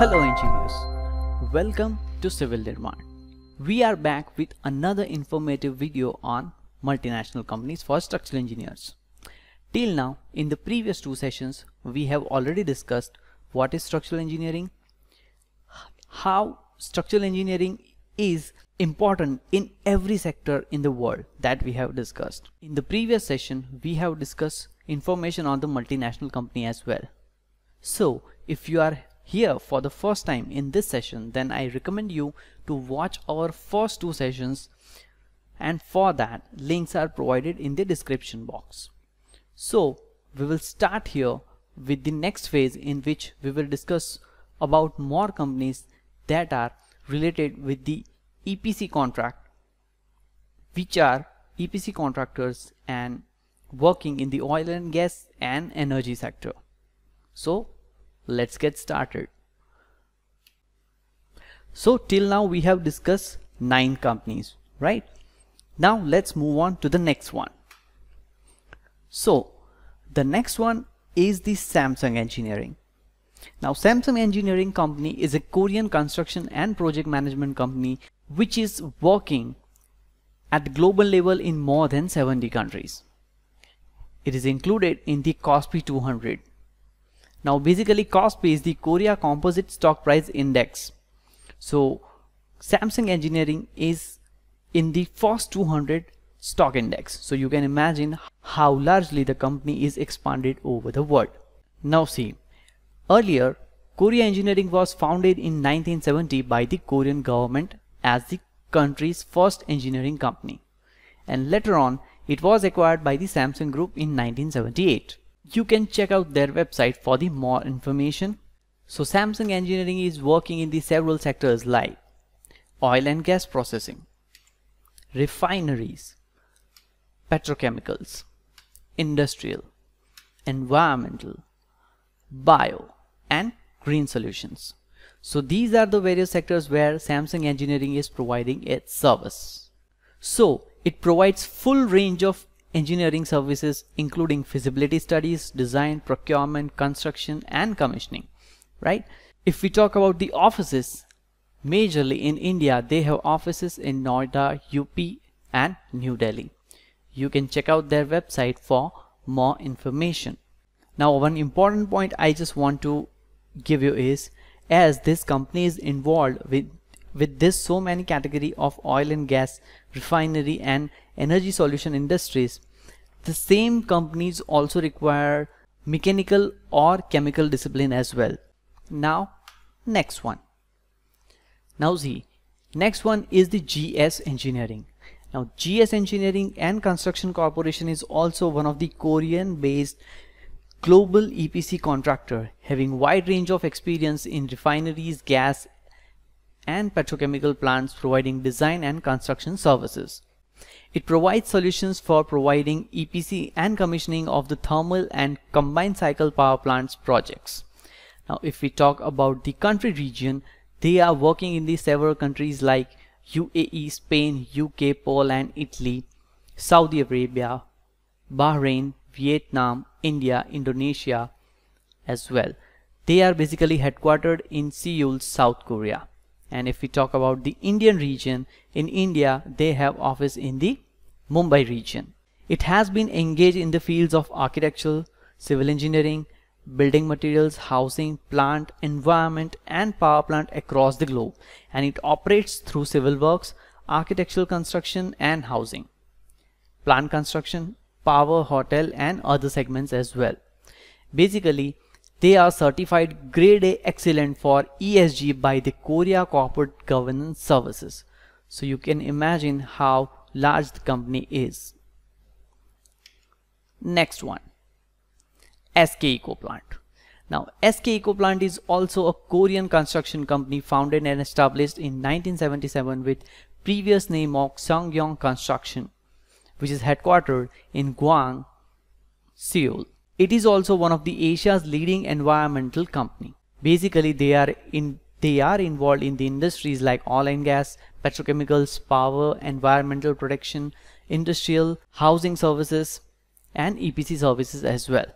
Hello engineers, welcome to Civil Nirman. We are back with another informative video on multinational companies for structural engineers. Till now, in the previous two sessions, we have already discussed what is structural engineering, how structural engineering is important in every sector in the world that we have discussed. In the previous session, we have discussed information on the multinational company as well. So, if you are here for the first time in this session, then I recommend you to watch our first two sessions and for that links are provided in the description box. So we will start here with the next phase in which we will discuss about more companies that are related with the EPC contract which are EPC contractors and working in the oil and gas and energy sector. So let's get started. So till now we have discussed nine companies, right? Now let's move on to the next one. So the next one is the Samsung Engineering. Now Samsung Engineering Company is a Korean construction and project management company which is working at global level in more than 70 countries. It is included in the KOSPI 200 now basically KOSPI is the Korea Composite Stock Price Index. So Samsung Engineering is in the first 200 stock index. So you can imagine how largely the company is expanded over the world. Now see, earlier Korea Engineering was founded in 1970 by the Korean government as the country's first engineering company. And later on, it was acquired by the Samsung Group in 1978 you can check out their website for the more information. So Samsung Engineering is working in the several sectors like oil and gas processing, refineries, petrochemicals, industrial, environmental, bio and green solutions. So these are the various sectors where Samsung Engineering is providing its service. So it provides full range of engineering services including feasibility studies, design, procurement, construction and commissioning, right? If we talk about the offices, majorly in India, they have offices in Noida, UP and New Delhi. You can check out their website for more information. Now one important point I just want to give you is as this company is involved with with this so many category of oil and gas refinery and energy solution industries, the same companies also require mechanical or chemical discipline as well. Now, next one. Now see, next one is the GS Engineering. Now GS Engineering and Construction Corporation is also one of the Korean based global EPC contractor having wide range of experience in refineries, gas and petrochemical plants providing design and construction services. It provides solutions for providing EPC and commissioning of the thermal and combined cycle power plants projects. Now if we talk about the country region, they are working in the several countries like UAE, Spain, UK, Poland, Italy, Saudi Arabia, Bahrain, Vietnam, India, Indonesia as well. They are basically headquartered in Seoul, South Korea and if we talk about the Indian region in India they have office in the Mumbai region. It has been engaged in the fields of architectural, civil engineering building materials housing plant environment and power plant across the globe. And it operates through civil works architectural construction and housing. Plant construction power hotel and other segments as well. Basically they are certified grade A excellent for ESG by the Korea Corporate Governance Services. So you can imagine how large the company is. Next one, SK Ecoplant. Now SK Ecoplant is also a Korean construction company founded and established in 1977 with previous name of Sunkyong Construction which is headquartered in Gwaung, Seoul. It is also one of the Asia's leading environmental company. Basically, they are in they are involved in the industries like oil and gas, petrochemicals, power, environmental protection, industrial, housing services, and EPC services as well.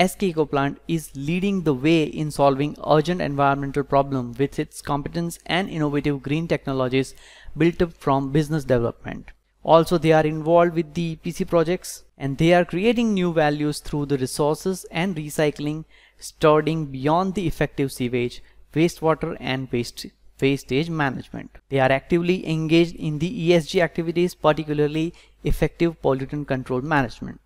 SK Ecoplant is leading the way in solving urgent environmental problems with its competence and innovative green technologies built up from business development. Also, they are involved with the EPC projects and they are creating new values through the resources and recycling starting beyond the effective sewage, wastewater and waste wastage management. They are actively engaged in the ESG activities, particularly effective pollutant control management.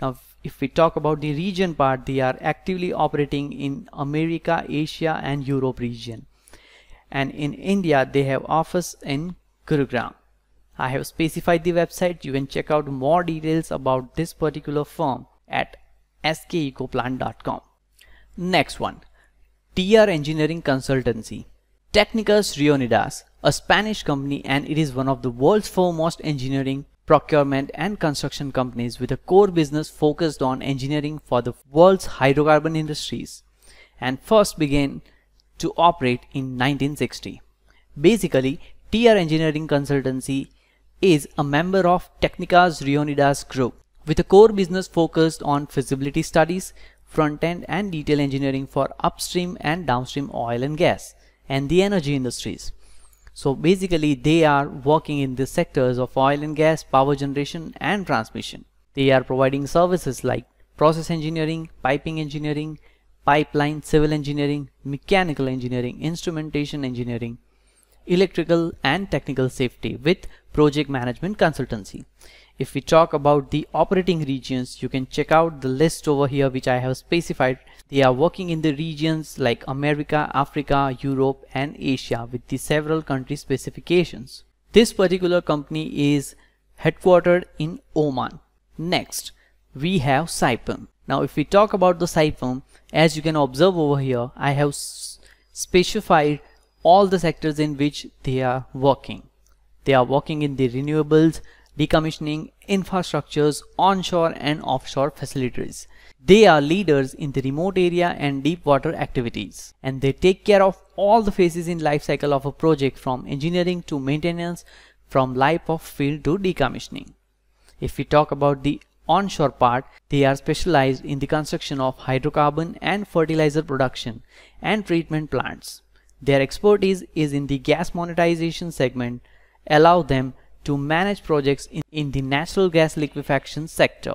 Now, if we talk about the region part, they are actively operating in America, Asia and Europe region. And in India, they have office in Gurugram. I have specified the website. You can check out more details about this particular firm at skecoplant.com. Next one, TR Engineering Consultancy. Técnicas Reunidas, a Spanish company and it is one of the world's foremost engineering, procurement and construction companies with a core business focused on engineering for the world's hydrocarbon industries and first began to operate in 1960. Basically, TR Engineering Consultancy is a member of Técnicas Reunidas group with a core business focused on feasibility studies, front-end and detail engineering for upstream and downstream oil and gas and the energy industries. So basically they are working in the sectors of oil and gas, power generation and transmission. They are providing services like process engineering, piping engineering, pipeline, civil engineering, mechanical engineering, instrumentation engineering, electrical and technical safety with project management consultancy. If we talk about the operating regions, you can check out the list over here which I have specified. They are working in the regions like America, Africa, Europe and Asia with the several country specifications. This particular company is headquartered in Oman. Next, we have Saipem. Now if we talk about the Saipem, as you can observe over here, I have specified all the sectors in which they are working. They are working in the renewables, decommissioning infrastructures, onshore and offshore facilities. They are leaders in the remote area and deep water activities and they take care of all the phases in life cycle of a project from engineering to maintenance from life of field to decommissioning. If we talk about the onshore part, they are specialized in the construction of hydrocarbon and fertilizer production and treatment plants. Their expertise is in the gas monetization segment, allow them to manage projects in, in the natural gas liquefaction sector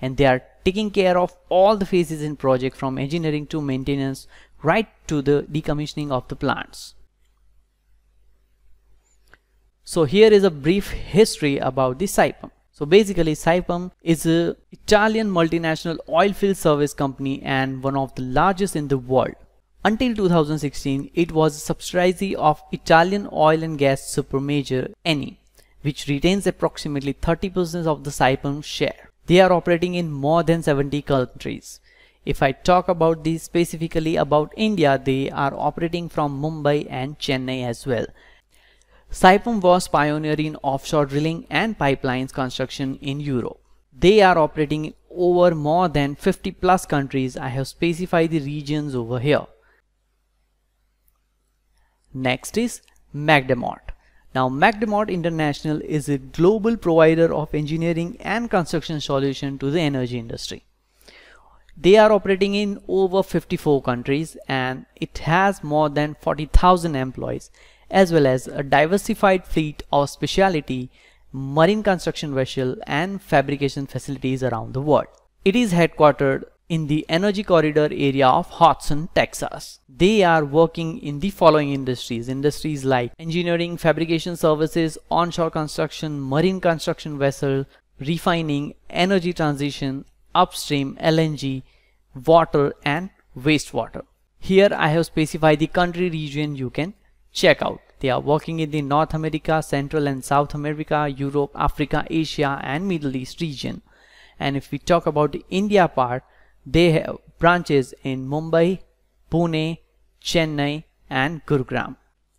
and they are taking care of all the phases in project from engineering to maintenance right to the decommissioning of the plants. So here is a brief history about the Saipem. So basically Saipem is a Italian multinational oil field service company and one of the largest in the world. Until 2016, it was a subsidiary of Italian oil and gas supermajor Eni which retains approximately 30% of the Saipem share. They are operating in more than 70 countries. If I talk about these specifically about India, they are operating from Mumbai and Chennai as well. Saipem was pioneer in offshore drilling and pipelines construction in Europe. They are operating in over more than 50 plus countries. I have specified the regions over here. Next is McDermott. Now McDermott International is a global provider of engineering and construction solution to the energy industry. They are operating in over 54 countries and it has more than 40,000 employees as well as a diversified fleet of specialty marine construction vessel and fabrication facilities around the world. It is headquartered in the energy corridor area of Houston, Texas. They are working in the following industries. Industries like engineering, fabrication services, onshore construction, marine construction vessel, refining, energy transition, upstream, LNG, water and wastewater. Here I have specified the country region you can check out. They are working in the North America, Central and South America, Europe, Africa, Asia and Middle East region. And if we talk about the India part, they have branches in Mumbai, Pune, Chennai and Gurugram.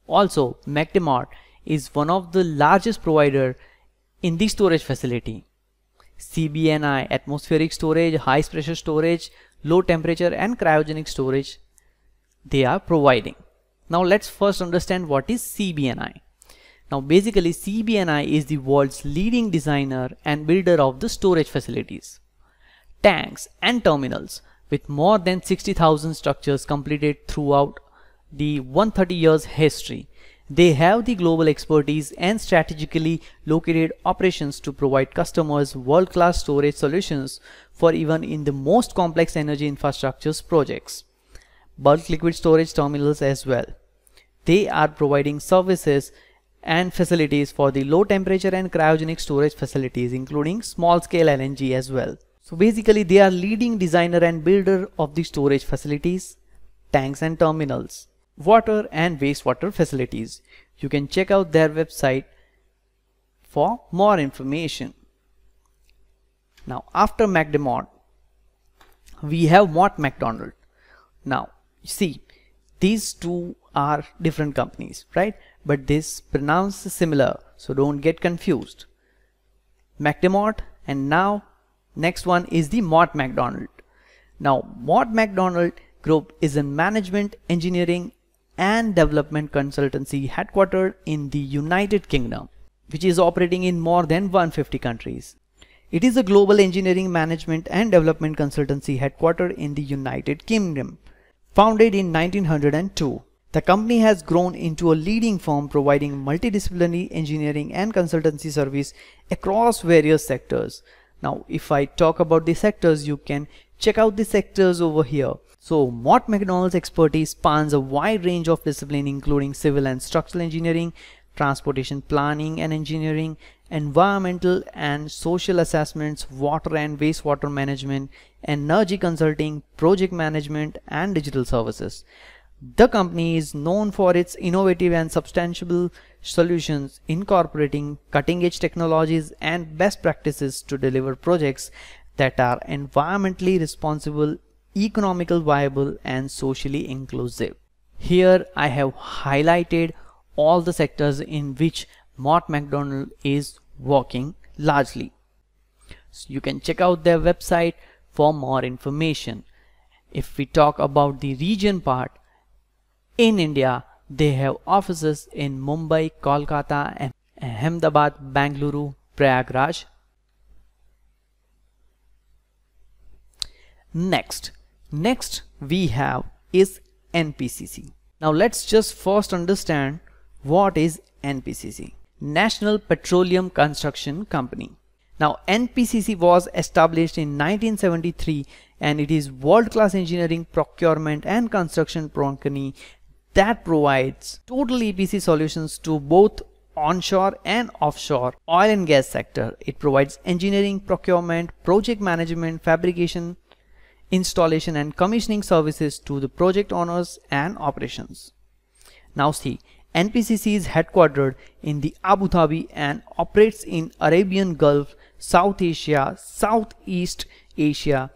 Also, McDermott is one of the largest provider in the storage facility. CB&I, atmospheric storage, high pressure storage, low temperature and cryogenic storage they are providing. Now let's first understand what is CB&I. Now basically CB&I is the world's leading designer and builder of the storage facilities tanks and terminals. with more than 60,000 structures completed throughout the 130 years history. They have the global expertise and strategically located operations to provide customers world-class storage solutions for even in the most complex energy infrastructures projects. Bulk liquid storage terminals as well. They are providing services and facilities for the low temperature and cryogenic storage facilities including small scale LNG as well. So basically they are leading designer and builder of the storage facilities, tanks and terminals, water and wastewater facilities. You can check out their website for more information. Now after McDermott, we have Mott MacDonald. Now see these two are different companies, right? But this pronounced similar, so don't get confused. McDermott and now next one is the Mott MacDonald. Now Mott MacDonald Group is a management, engineering and development consultancy headquartered in the United Kingdom, which is operating in more than 150 countries. It is a global engineering management and development consultancy headquartered in the United Kingdom, founded in 1902. The company has grown into a leading firm providing multidisciplinary engineering and consultancy service across various sectors. Now, if I talk about the sectors, you can check out the sectors over here. So, Mott MacDonald's expertise spans a wide range of discipline including civil and structural engineering, transportation planning and engineering, environmental and social assessments, water and wastewater management, energy consulting, project management and digital services. The company is known for its innovative and substantial solutions incorporating cutting-edge technologies and best practices to deliver projects that are environmentally responsible, economical viable and socially inclusive. Here I have highlighted all the sectors in which Mott MacDonald is working largely. So you can check out their website for more information. If we talk about the region part, in India, they have offices in Mumbai, Kolkata, and Ahmedabad, Bangalore, Prayagraj. Next, next we have is NPCC. Now let's just first understand what is NPCC. National Petroleum Construction Company. Now NPCC was established in 1973 and it is world-class engineering procurement and construction company that provides total EPC solutions to both onshore and offshore oil and gas sector. It provides engineering, procurement, project management, fabrication, installation and commissioning services to the project owners and operations. Now see, NPCC is headquartered in the Abu Dhabi and operates in Arabian Gulf, South Asia, Southeast Asia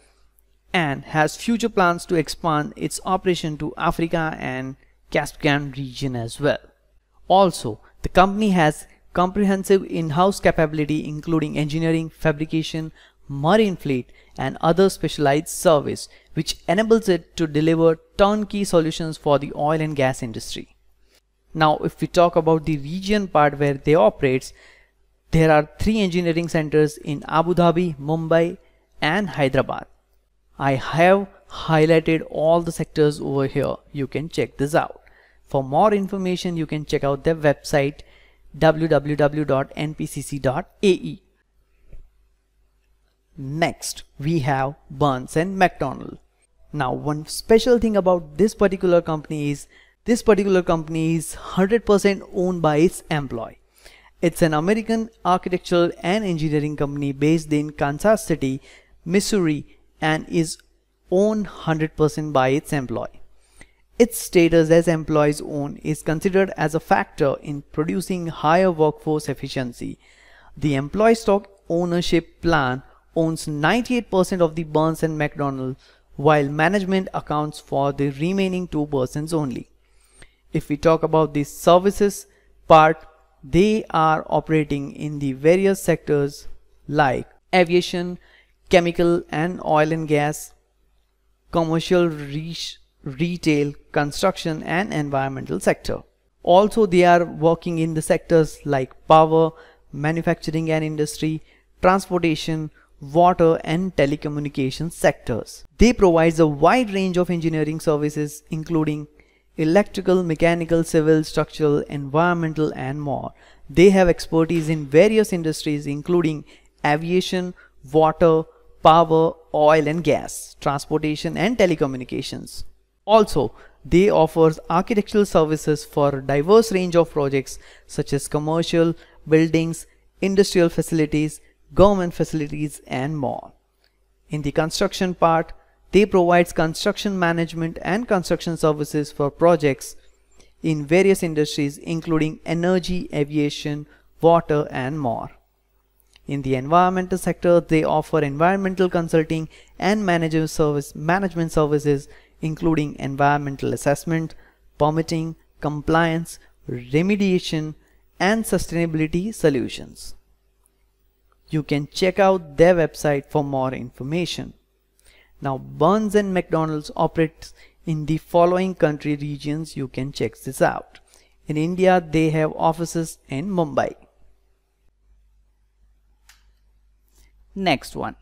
and has future plans to expand its operation to Africa and Caspian region as well. Also, the company has comprehensive in-house capability including engineering, fabrication, marine fleet and other specialized service which enables it to deliver turnkey solutions for the oil and gas industry. Now if we talk about the region part where they operates, there are three engineering centers in Abu Dhabi, Mumbai and Hyderabad. I have highlighted all the sectors over here. You can check this out. For more information, you can check out their website www.npcc.ae. Next, we have Burns and McDonnell. Now, one special thing about this particular company is this particular company is 100% owned by its employee. It's an American architectural and engineering company based in Kansas City, Missouri and is owned 100% by its employee. Its status as employees own is considered as a factor in producing higher workforce efficiency. The employee stock ownership plan owns 98% of the Burns and McDonnell while management accounts for the remaining 2% only. If we talk about the services part, they are operating in the various sectors like aviation, chemical and oil and gas, commercial reach retail, construction and environmental sector. Also they are working in the sectors like power, manufacturing and industry, transportation, water and telecommunications sectors. They provide a wide range of engineering services including electrical, mechanical, civil, structural, environmental and more. They have expertise in various industries including aviation, water, power, oil and gas, transportation and telecommunications. Also, they offers architectural services for diverse range of projects such as commercial, buildings, industrial facilities, government facilities and more. In the construction part, they provides construction management and construction services for projects in various industries including energy, aviation, water and more. In the environmental sector, they offer environmental consulting and management service management services including environmental assessment, permitting, compliance, remediation, and sustainability solutions. You can check out their website for more information. Now Burns and McDonnell's operates in the following country regions you can check this out. In India they have offices in Mumbai. Next one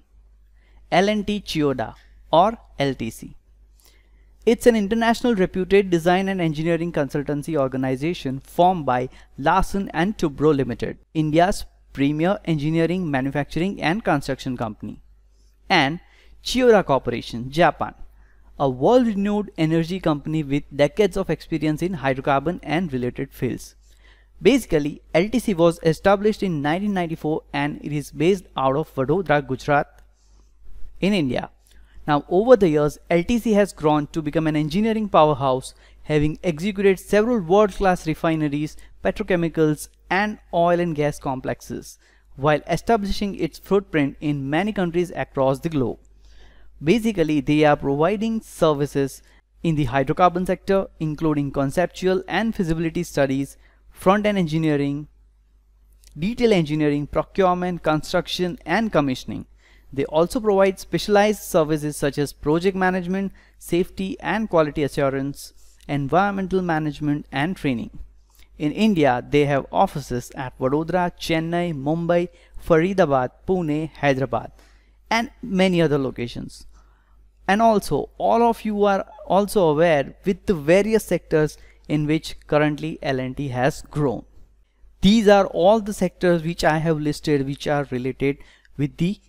L&T Chiyoda or LTC. It's an international reputed design and engineering consultancy organization formed by Larsen and Toubro Limited, India's premier engineering, manufacturing and construction company, and Chiyoda Corporation, Japan, a world-renowned energy company with decades of experience in hydrocarbon and related fields. Basically, LTC was established in 1994 and it is based out of Vadodara, Gujarat in India. Now over the years, LTC has grown to become an engineering powerhouse having executed several world-class refineries, petrochemicals and oil and gas complexes while establishing its footprint in many countries across the globe. Basically, they are providing services in the hydrocarbon sector including conceptual and feasibility studies, front-end engineering, detail engineering, procurement, construction and commissioning. They also provide specialized services such as project management, safety and quality assurance, environmental management and training. In India, they have offices at Vadodara, Chennai, Mumbai, Faridabad, Pune, Hyderabad and many other locations. And also, all of you are also aware with the various sectors in which currently L&T has grown. These are all the sectors which I have listed which are related with the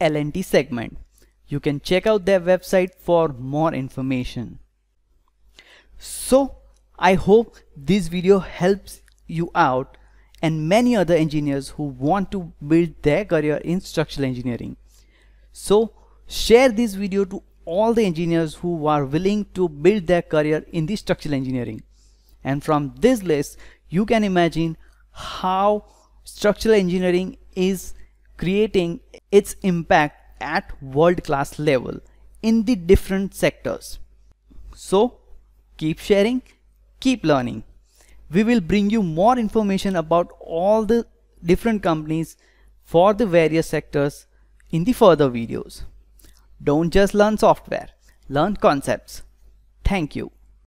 L&T segment. You can check out their website for more information. So I hope this video helps you out and many other engineers who want to build their career in structural engineering. So share this video to all the engineers who are willing to build their career in the structural engineering. And from this list, you can imagine how structural engineering is creating its impact at world-class level in the different sectors. So keep sharing, keep learning. We will bring you more information about all the different companies for the various sectors in the further videos. Don't just learn software, learn concepts. Thank you.